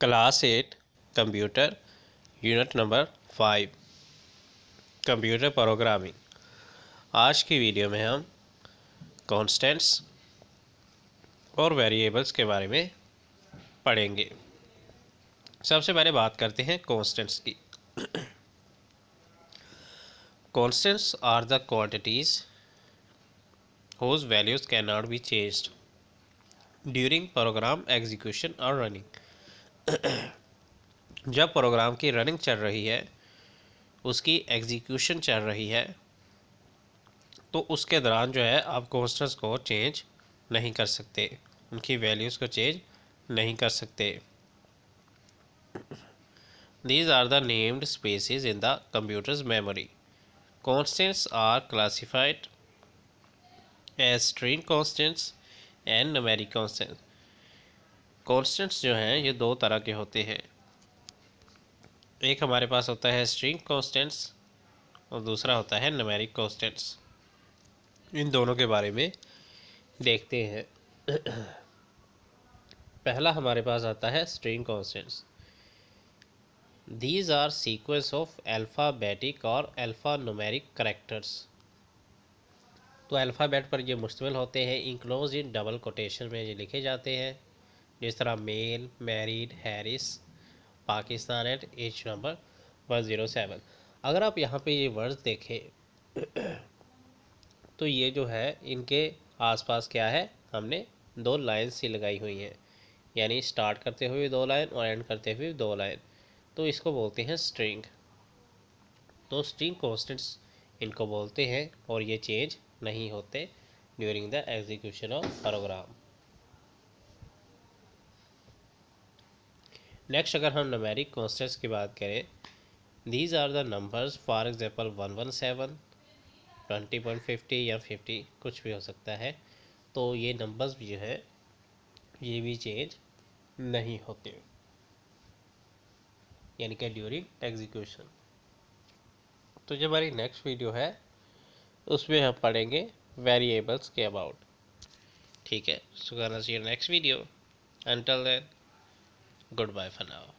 Class eight, computer, unit number five, computer programming. आज की video में हम कॉन्स्टेंट्स और वेरिएबल्स के बारे में पढ़ेंगे। सबसे पहले बात करते हैं कॉन्स्टेंट्स की। Constants are the quantities whose values can not be changed during program execution और रनिंग जब प्रोग्राम की रनिंग चल रही है, उसकी एग्जीक्यूशन चल रही है तो उसके दौरान जो है आप कॉन्स्टेंट्स को चेंज नहीं कर सकते। उनकी वैल्यूज़ को चेंज नहीं कर सकते। These are the named spaces in the computer's memory constants are classified as string constants and numeric constants constants जो हैं, ये दो तरह के होते हैं। एक हमारे पास होता है स्ट्रिंग कॉन्स्टेंट्स और दूसरा होता है नमेरिक कॉन्स्टेंट्स इन दोनों के बारे में देखते हैं। पहला हमारे पास आता है string constants these are sequence of alphabetic और अल्फ़ा नुमेरिक करेक्टर्स तो अल्फ़ाबेट पर ये मुश्तमिल होते हैं इंक्लोज इन डबल कोटेशन में ये लिखे जाते हैं। जिस तरह male, married, Harris, Pakistan at age number one zero seven अगर आप यहाँ पे ये वर्ड्स देखें तो ये जो है, इनके आसपास क्या है? हमने दो लाइन सी लगाई हुई हैं। यानी स्टार्ट करते हुए दो लाइन और एंड करते हुए दो लाइन तो इसको बोलते हैं स्ट्रिंग तो स्ट्रिंग कॉन्स्टेंट्स इनको बोलते हैं और ये चेंज नहीं होते during the execution of program next अगर हम नमेरिक कॉन्स्टेंट्स की बात करें these are the numbers for example one one seven twenty point fifty या फिफ्टी कुछ भी हो सकता है। तो ये नंबर्स जो है, ये भी चेंज नहीं होते। यानी कि ड्यूरिंग एग्जीक्यूशन तो जो हमारी नेक्स्ट वीडियो है। उसमें हम पढ़ेंगे वेरिएबल्स के अबाउट ठीक है सो करना चाहिए next video until then goodbye for now